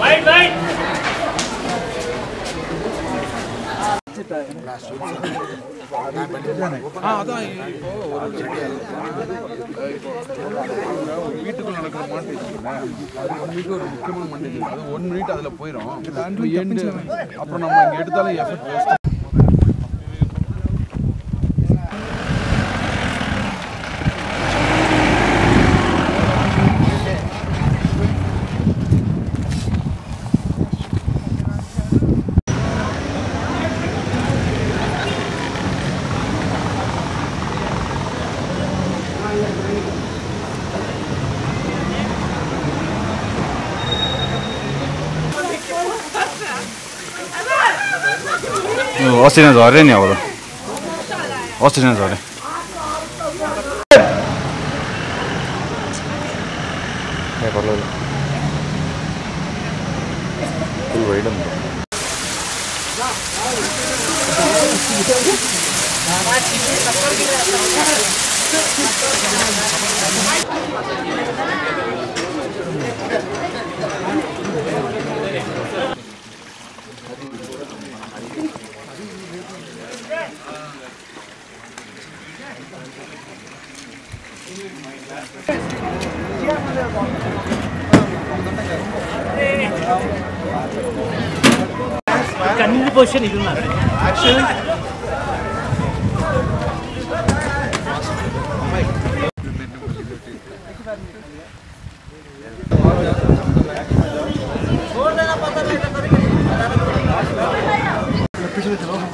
Right, right. அதான் இப்போ ஒரு வீட்டுக்குள்ள நடக்கிற வீக் ஒரு முக்கியமான மாட்டேன் அது ஒன் மினிட் அதில் போயிடும் அப்புறம் நம்ம இங்கே எடுத்தாலும் எஃபெக்ட் வேஸ்ட் अस्सी नै झऱ्यो नि अब त अस्सी नै झऱ्यो Thank you. കണ്ണിന്റെ പൊസിഷൻ ഇരുന്ന ആക്ച്വലി പിടിച്ചു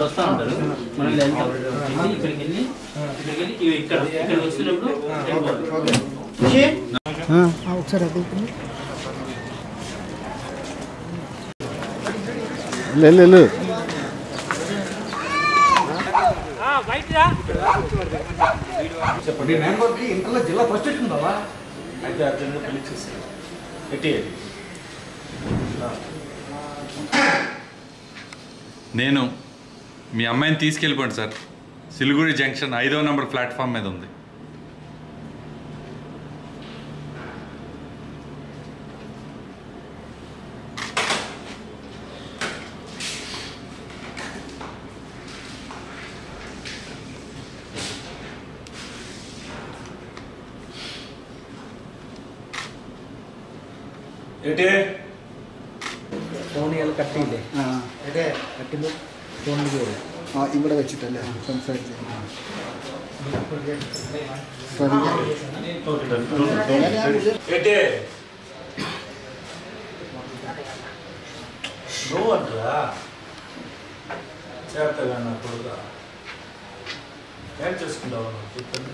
వస్తూ ఉంటారు. మనం ఇలా వెళ్తాం. వెళ్ళి ఇక్కడికి వెళ్ళి ఇక్కడికి వెళ్ళి ఇక్కడ ఇక్కడ వచ్చినప్పుడు. ఒకసారి వెళ్ళు ఇంట్లో జిల్లా ఫస్ట్ వచ్చిందా అయితే అర్జెంట్గా పెళ్ళి నేను మీ అమ్మాయిని తీసుకెళ్ళిపోండి సార్. సిలిగురి జంక్షన్ ఐదో నెంబర్ ప్లాట్ఫామ్ మీద ఉంది. ఏంటి? సోనియాలు కట్టింది. కట్టింది. ചെയ്യില്ലേ കട്ടില് ഫോണിലേക്ക് വരും ആ ഇവിടെ വെച്ചിട്ടല്ലേ സംസാരിച്ച് ఏంటి నువ్వు అంటరా చేతగా నా కొడుక ఏం చేసుకుంటావు నువ్వు చెప్పండి